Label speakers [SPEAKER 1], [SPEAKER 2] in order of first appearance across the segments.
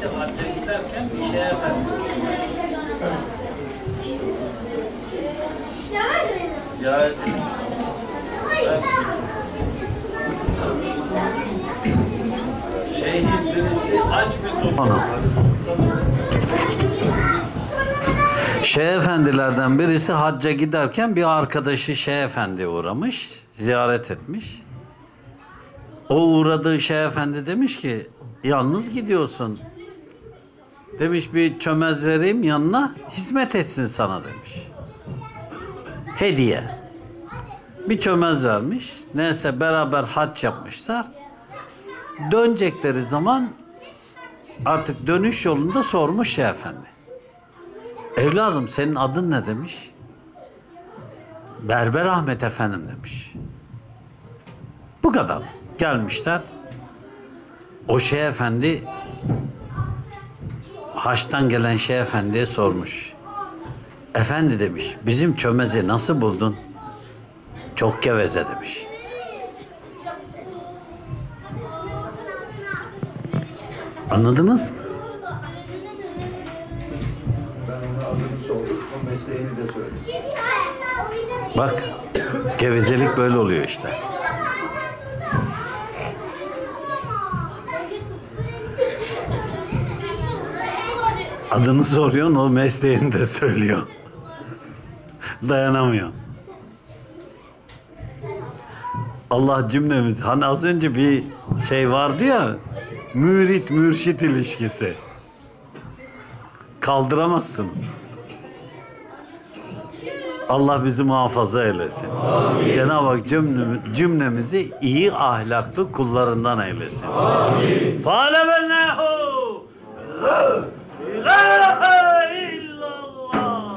[SPEAKER 1] birisi hacca giderken bir şeye efendi ziyaret. Şeyhin birisi aç mikrofonu. Şeyh efendilerden birisi hacca giderken bir arkadaşı Şeyh efendi uğramış, ziyaret etmiş. O uğradığı Şeyh efendi demiş ki yalnız gidiyorsun. Demiş bir çömez vereyim yanına hizmet etsin sana demiş. Hediye. Bir çömez vermiş. Neyse beraber hac yapmışlar. Dönecekleri zaman artık dönüş yolunda sormuş Şeyh efendi. Evladım senin adın ne demiş? Berber Ahmet efendim demiş. Bu kadar. Gelmişler. O şey efendi Haç'tan gelen şey efendiye sormuş. Efendi demiş, bizim çömezi nasıl buldun? Çok geveze demiş. Anladınız? Bak, gevezelik böyle oluyor işte. Adını soruyorsun, o mesleğini de söylüyor. Dayanamıyor. Allah cümlemiz. Hani az önce bir şey vardı ya, mürit mürşit ilişkisi. Kaldıramazsınız. Allah bizi muhafaza eylesin. Cenab-ı Hak cümlemi- cümlemizi iyi ahlaklı kullarından eylesin. Amin.
[SPEAKER 2] لا
[SPEAKER 3] إله إلا الله.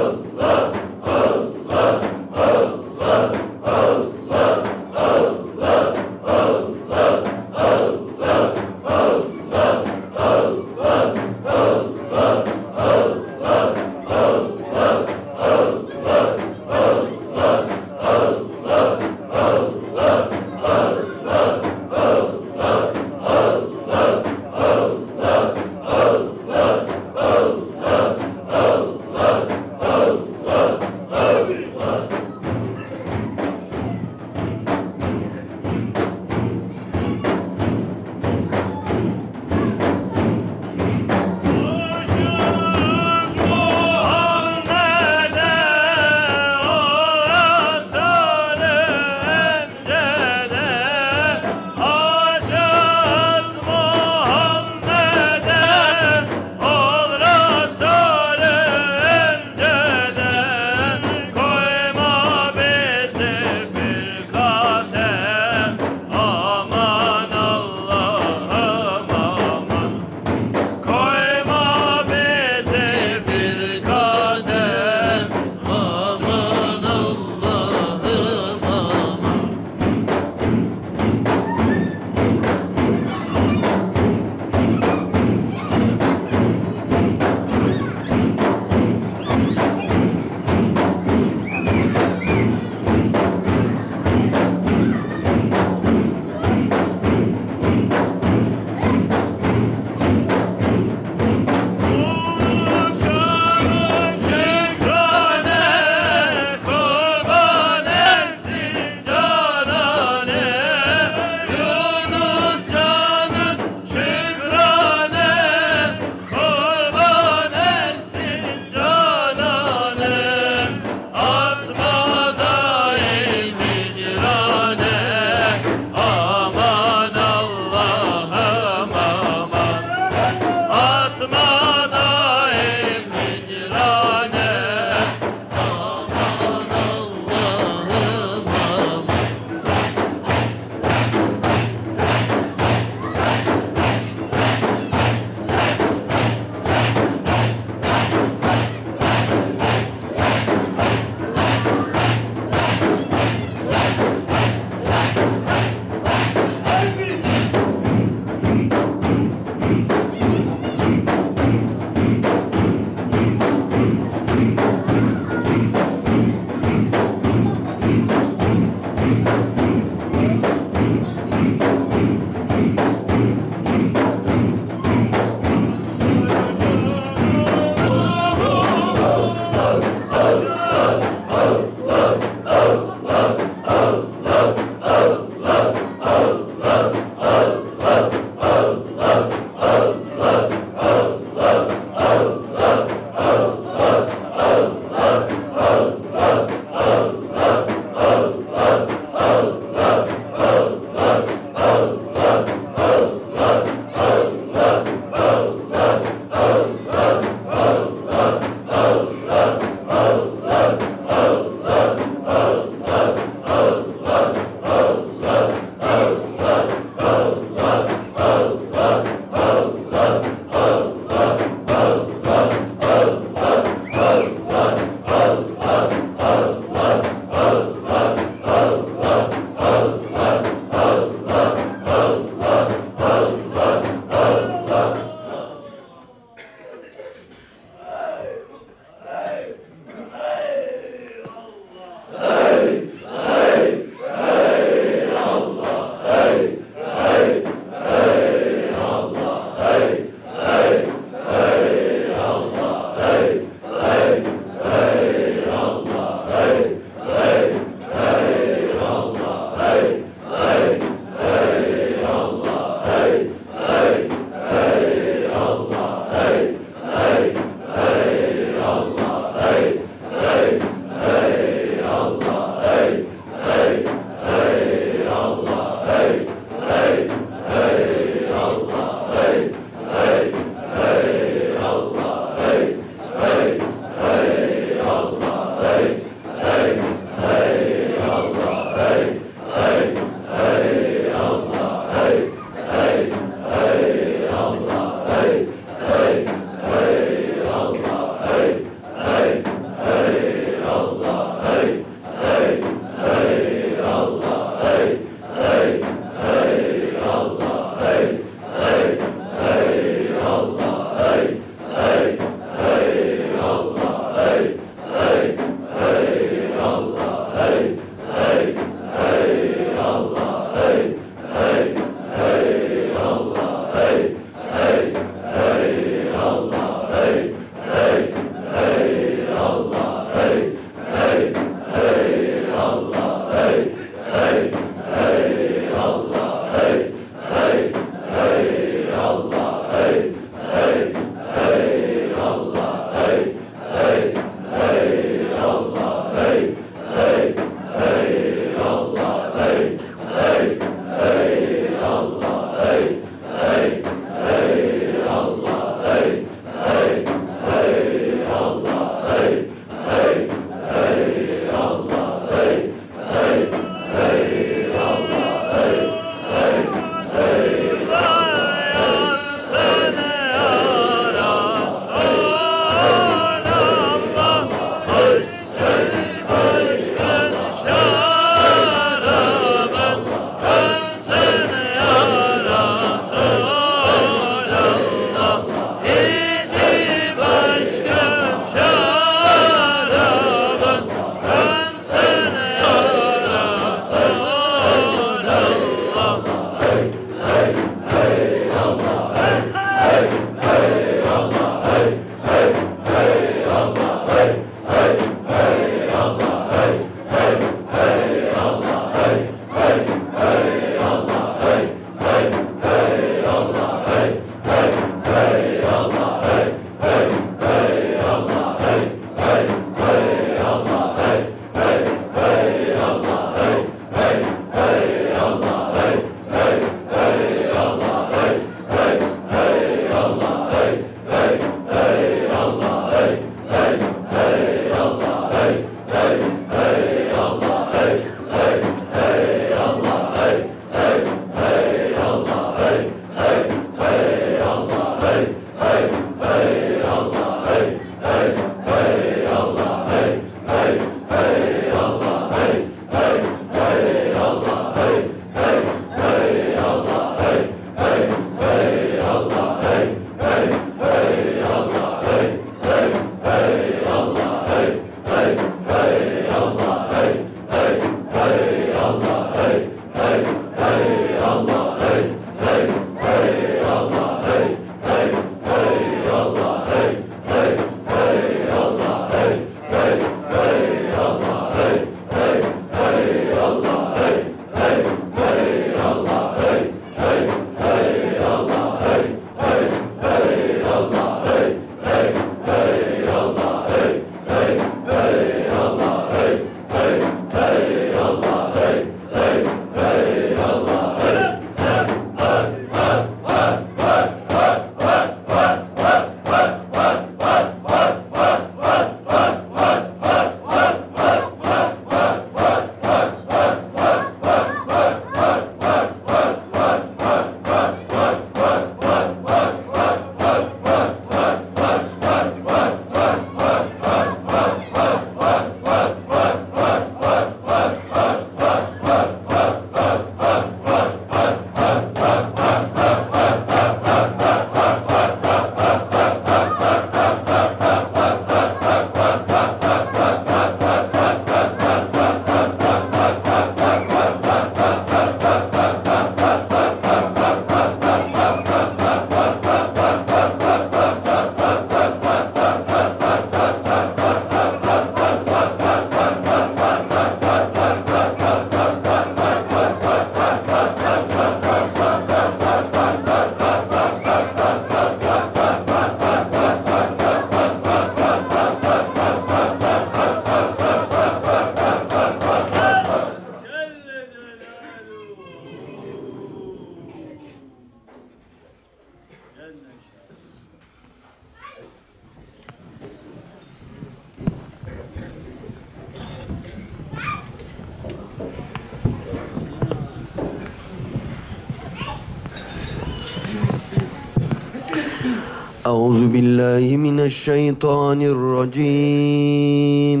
[SPEAKER 3] الشيطان الرجيم.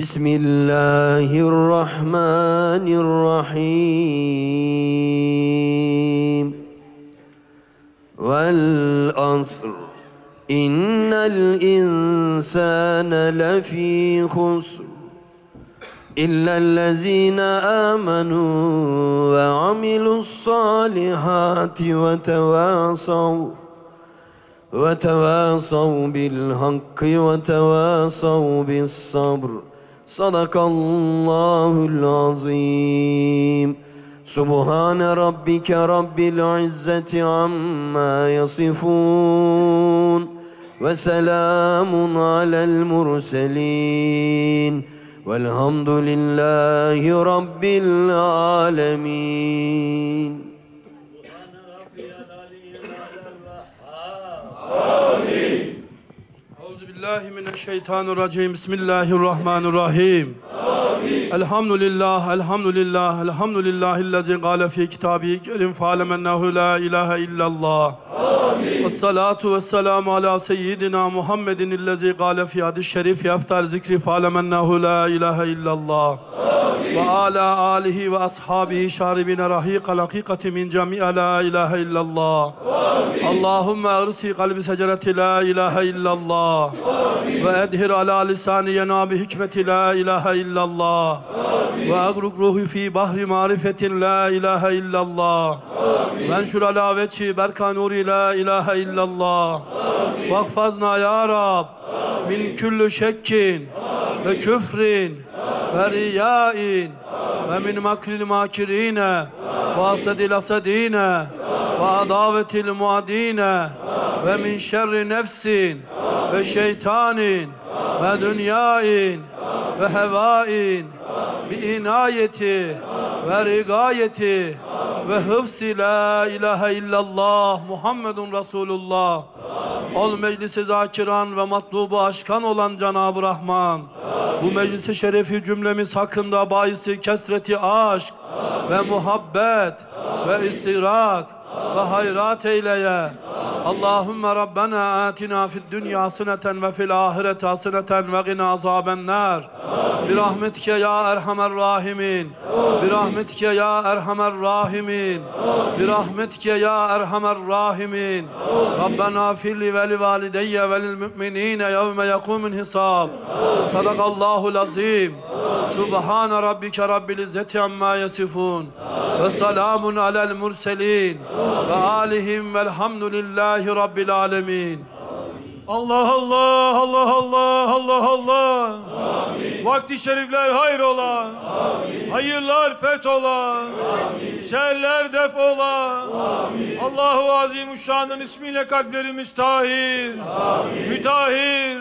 [SPEAKER 3] بسم الله الرحمن الرحيم. والأصر إن الإنسان لفي خسر إلا الذين آمنوا وعملوا الصالحات وتواصوا وتواصوا بالحق وتواصوا بالصبر صدق الله العظيم سبحان ربك رب العزة عما يصفون وسلام على المرسلين والحمد لله رب العالمين
[SPEAKER 4] billahi mineşşeytanirracim. Bismillahirrahmanirrahim. Amin. Elhamdülillah, elhamdülillah, elhamdülillahillezî gâle fî kitâbî kerim fâlemennehu la ilahe illallah. Amin. Vessalâtu vesselamu ala seyyidina Muhammedin illezî gâle fî hadis şerif eftal zikri fâlemennehu la ilahe illallah. Amin ve ala alihi ve ashabihi şaribine rahikal hakikati min cemi'a la ilahe illallah. Amin. Allahümme ırsi kalbi secereti la ilahe illallah. Amin. Ve edhir ala lisani yenabi hikmeti la ilahe illallah. Amin. Ve agruk ruhi fi bahri marifetin la ilahe illallah. Amin. Ve enşur ala veçhi berka nuri la ilahe illallah. Amin. Vakfazna ya Rab. Amin. Min küllü şekkin Amin. ve küfrin ve riyain ve min makril makirine ve asedil asedine ve adavetil muadine ve min şerri nefsin. Ve şeytanin ve dünyain ve hevain bi inayeti ve rigayeti ve hıfsi la ilahe illallah Muhammedun Resulullah. Amin. Ol meclisi zakiran ve matlubu aşkan olan Cenab-ı Rahman. Amin. Bu meclisi şerefi cümlemiz hakkında bahisi kesreti aşk Amin. ve muhabbet Amin. ve istirak ve hayrat eyleye. Allahümme Rabbena atina fid dünya haseneten ve fil ahireti haseneten ve gina azaben nar. Birahmetike ya erhamer rahimin. Birahmetike ya erhamer rahimin. Birahmetike ya erhamer rahimin. Rabbena firli ve li valideyye ve lil müminine yevme yekumun hisab. Sadakallahul azim. Subhane rabbike rabbil izzeti amma yasifun. Ve selamun alel murselin. Ve alihim velhamdülillahi rabbil alemin.
[SPEAKER 5] Allah Allah Allah Allah Allah Allah. Vakti şerifler hayrola. Hayırlar fethola. Şerler defola. Allahu Azimuşşan'ın ismiyle kalplerimiz tahir. Mütahhir.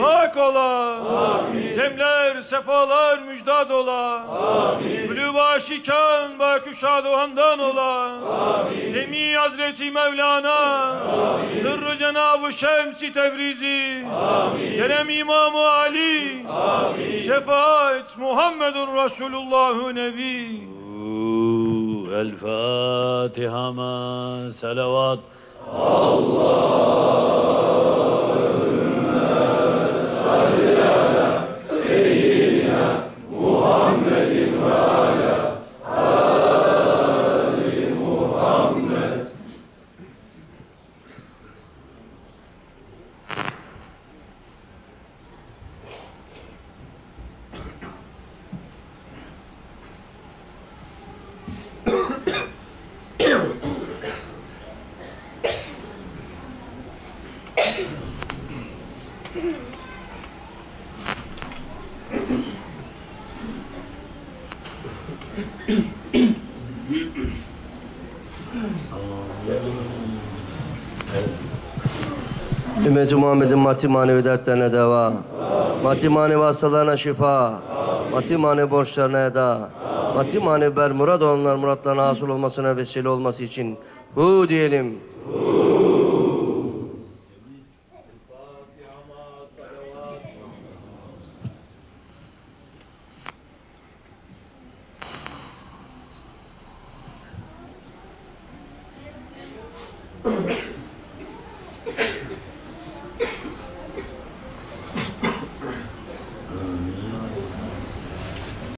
[SPEAKER 5] Pak ola. Demler sefalar müjdat ola. Gülü aşikan bakü şaduhandan ola. Demi Hazreti Mevlana. Sırrı Cenab-ı Şems-i Tebrizi. Kerem İmam-ı Ali. Şefaat Muhammedun Resulullah Nebi.
[SPEAKER 1] El Fatiha ma selavat.
[SPEAKER 3] Ümmeti Muhammed'in maddi manevi dertlerine deva. Maddi manevi hastalarına şifa. Maddi manevi borçlarına eda.
[SPEAKER 2] Maddi manevi ber murad olanlar muratlarına hasıl olmasına vesile olması için hu diyelim.